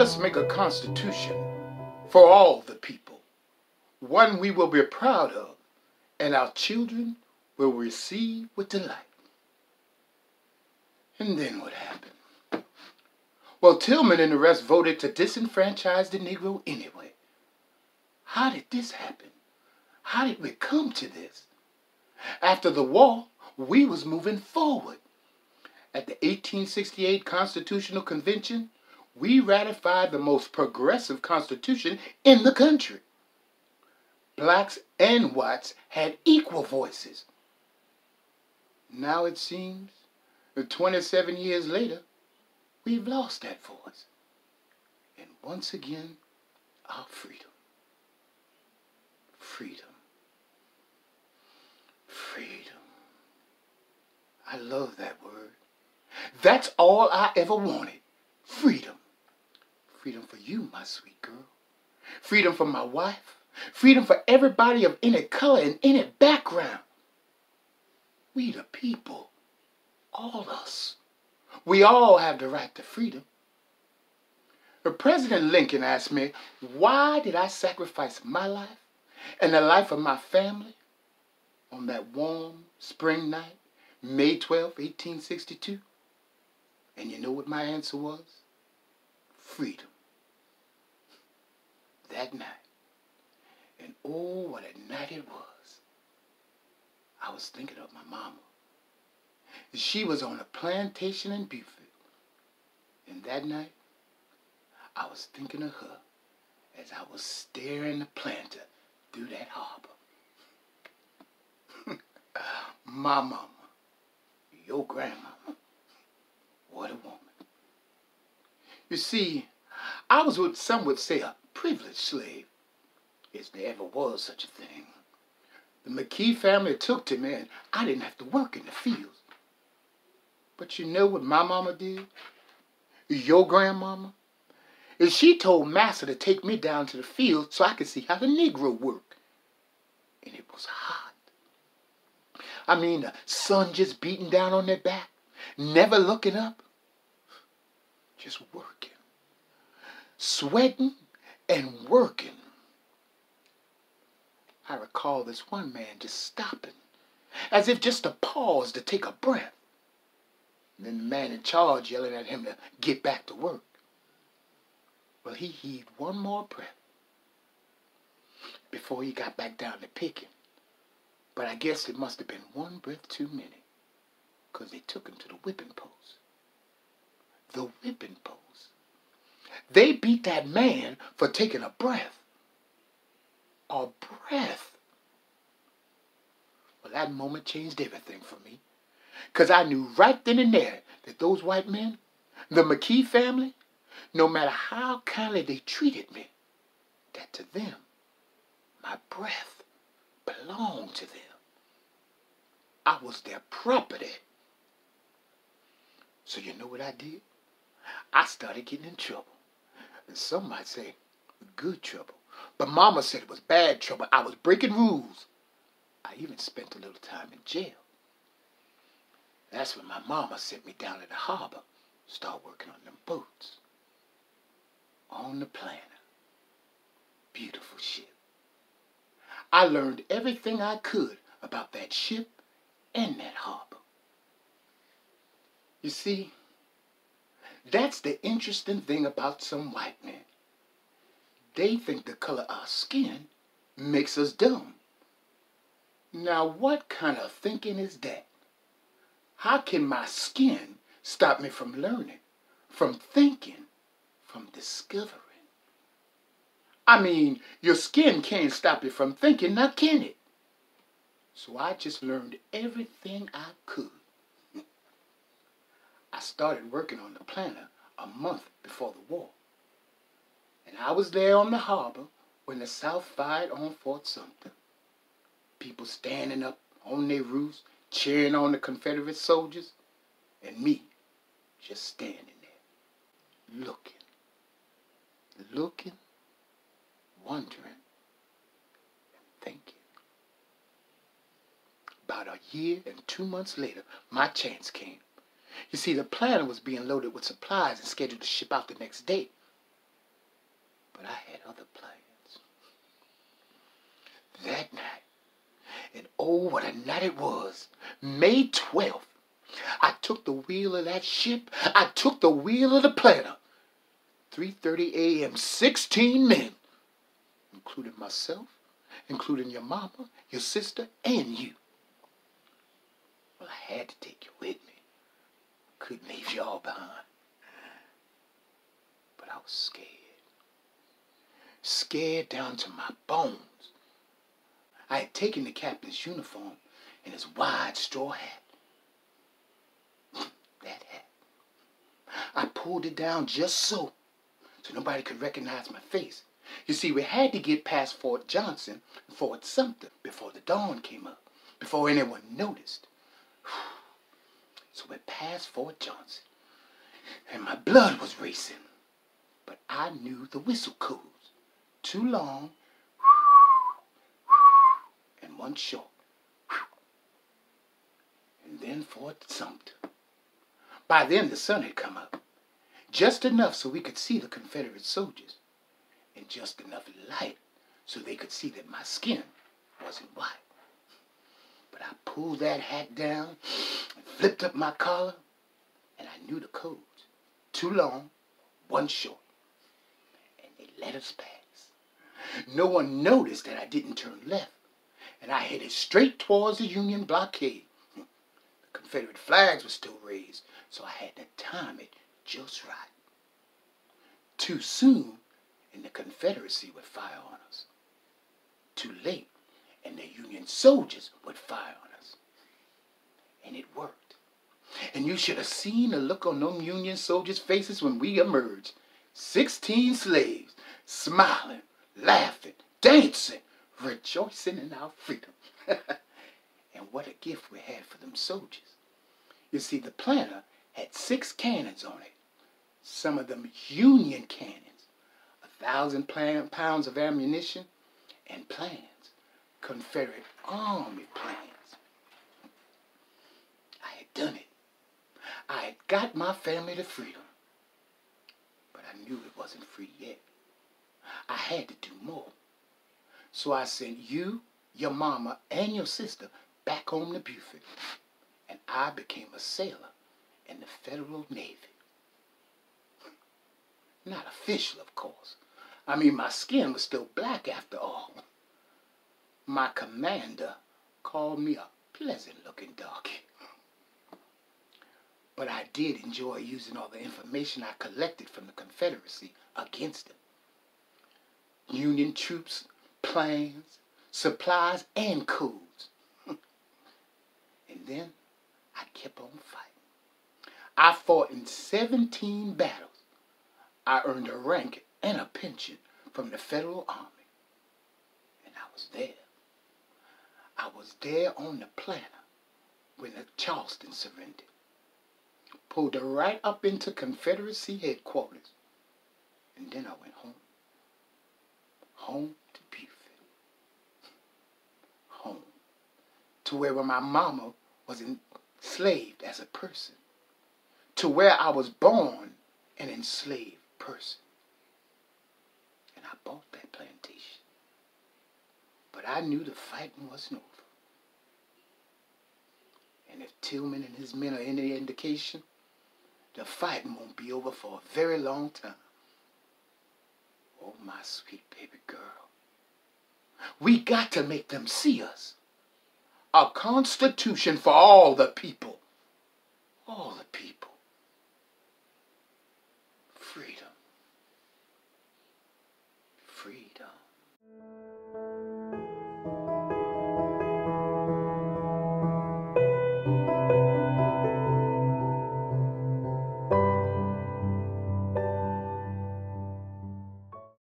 us make a constitution for all the people, one we will be proud of, and our children will receive with delight. And then what happened? Well, Tillman and the rest voted to disenfranchise the Negro anyway. How did this happen? How did we come to this? After the war, we was moving forward. At the 1868 Constitutional Convention, we ratified the most progressive constitution in the country. Blacks and whites had equal voices. Now it seems, 27 years later, we've lost that voice. And once again, our freedom. Freedom. Freedom. I love that word. That's all I ever wanted. Freedom. Freedom for you, my sweet girl. Freedom for my wife. Freedom for everybody of any color and any background. We the people. All us. We all have the right to freedom. President Lincoln asked me, why did I sacrifice my life and the life of my family on that warm spring night, May 12, 1862? And you know what my answer was? Freedom. That night. And oh, what a night it was. I was thinking of my mama. She was on a plantation in Beaufort. And that night, I was thinking of her as I was staring the planter through that harbor. my mama, your grandmama, what a woman. You see, I was what some would say a privileged slave, if there ever was such a thing. The McKee family took to me and I didn't have to work in the fields. But you know what my mama did? Your grandmama? And she told Master to take me down to the field so I could see how the Negro worked. And it was hot. I mean, the sun just beating down on their back, never looking up, just working, sweating and working. I recall this one man just stopping, as if just to pause to take a breath. And then the man in charge yelling at him to get back to work. Well, he heaved one more breath before he got back down to picking. But I guess it must have been one breath too many, because they took him to the whipping post. The whipping post. They beat that man for taking a breath. A breath. Well, that moment changed everything for me. Because I knew right then and there that those white men, the McKee family, no matter how kindly they treated me, that to them, my breath belonged to them. I was their property. So you know what I did? I started getting in trouble. And some might say good trouble. But mama said it was bad trouble. I was breaking rules. I even spent a little time in jail. That's when my mama sent me down to the harbor, start working on them boats. On the Planter. Beautiful ship. I learned everything I could about that ship and that harbor. You see, that's the interesting thing about some white men. They think the color of our skin makes us dumb. Now, what kind of thinking is that? How can my skin stop me from learning, from thinking, from discovering? I mean, your skin can't stop you from thinking, now can it? So I just learned everything I could. Started working on the Planter a month before the war. And I was there on the harbor when the South fired on Fort Sumter. People standing up on their roofs, cheering on the Confederate soldiers, and me just standing there, looking, looking, wondering, and thinking. About a year and two months later, my chance came. You see, the Planter was being loaded with supplies and scheduled to ship out the next day. But I had other plans. That night, and oh, what a night it was, May 12th, I took the wheel of that ship. I took the wheel of the Planter. 3.30 a.m., 16 men, including myself, including your mama, your sister, and you. Well, I had to take you with me. Couldn't leave you all behind. But I was scared. Scared down to my bones. I had taken the captain's uniform and his wide straw hat. that hat. I pulled it down just so, so nobody could recognize my face. You see, we had to get past Fort Johnson and Fort Sumter before the dawn came up, before anyone noticed. So we passed Fort Johnson, and my blood was racing. But I knew the whistle codes. Two long, and one short. And then Fort Sumter. By then the sun had come up, just enough so we could see the Confederate soldiers, and just enough light so they could see that my skin wasn't white. But I pulled that hat down and flipped up my collar, and I knew the code. Two long, one short. And they let us pass. No one noticed that I didn't turn left, and I headed straight towards the Union blockade. The Confederate flags were still raised, so I had to time it just right. Too soon, and the Confederacy would fire on us. Too late, and the Union soldiers would fire on us. And it worked. And you should have seen the look on them Union soldiers' faces when we emerged. Sixteen slaves, smiling, laughing, dancing, rejoicing in our freedom. and what a gift we had for them soldiers. You see, the planter had six cannons on it. Some of them Union cannons. A thousand pounds of ammunition and plans. Confederate Army plans. I had done it. I had got my family to freedom. But I knew it wasn't free yet. I had to do more. So I sent you, your mama, and your sister back home to Beaufort. And I became a sailor in the Federal Navy. Not official, of course. I mean, my skin was still black after all. My commander called me a pleasant-looking darky. But I did enjoy using all the information I collected from the Confederacy against them. Union troops, plans, supplies, and codes. and then I kept on fighting. I fought in 17 battles. I earned a rank and a pension from the Federal Army. And I was there. I was there on the planter when the Charleston surrendered. Pulled her right up into Confederacy headquarters. And then I went home. Home to Beaufort. Home. To where my mama was enslaved as a person. To where I was born an enslaved person. And I bought that plantation. But I knew the fighting wasn't over. And if Tillman and his men are any indication, the fight won't be over for a very long time. Oh, my sweet baby girl. We got to make them see us. A constitution for all the people. All the people. Freedom. Freedom.